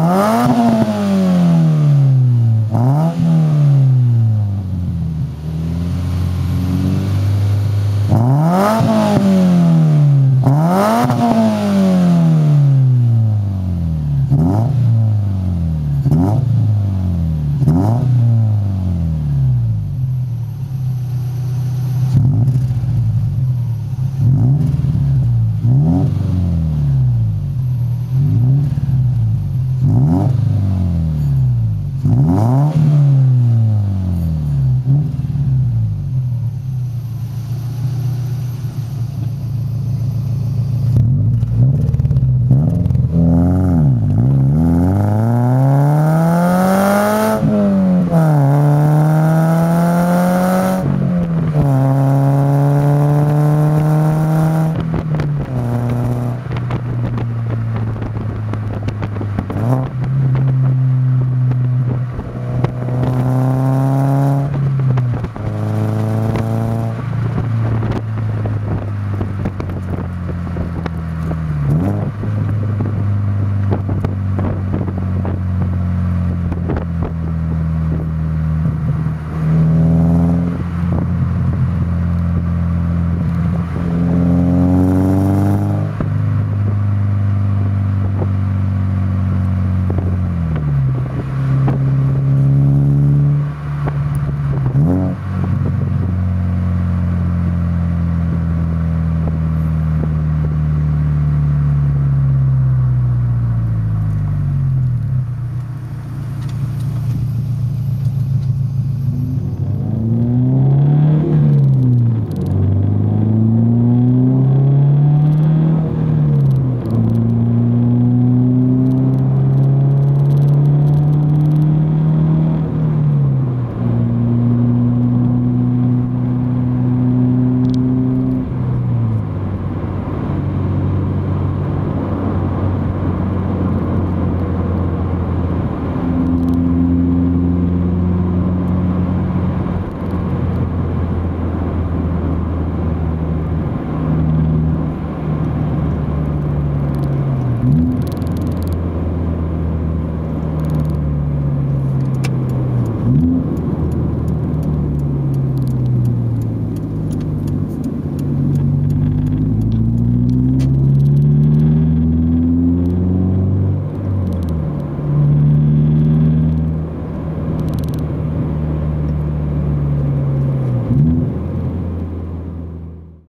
Ah.